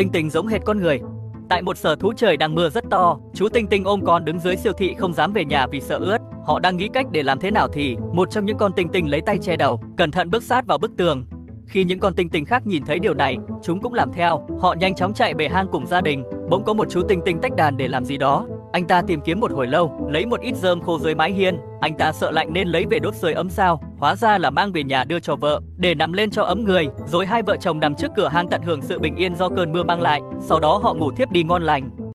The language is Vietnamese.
Tinh Tinh giống hệt con người. Tại một sở thú trời đang mưa rất to, chú Tinh Tinh ôm con đứng dưới siêu thị không dám về nhà vì sợ ướt. Họ đang nghĩ cách để làm thế nào thì một trong những con Tinh Tinh lấy tay che đầu, cẩn thận bước sát vào bức tường. Khi những con Tinh Tinh khác nhìn thấy điều này, chúng cũng làm theo. Họ nhanh chóng chạy về hang cùng gia đình. Bỗng có một chú Tinh Tinh tách đàn để làm gì đó. Anh ta tìm kiếm một hồi lâu, lấy một ít rơm khô dưới mái hiên. Anh ta sợ lạnh nên lấy về đốt sưởi ấm sao. Hóa ra là mang về nhà đưa cho vợ, để nằm lên cho ấm người. Rồi hai vợ chồng nằm trước cửa hang tận hưởng sự bình yên do cơn mưa mang lại. Sau đó họ ngủ thiếp đi ngon lành.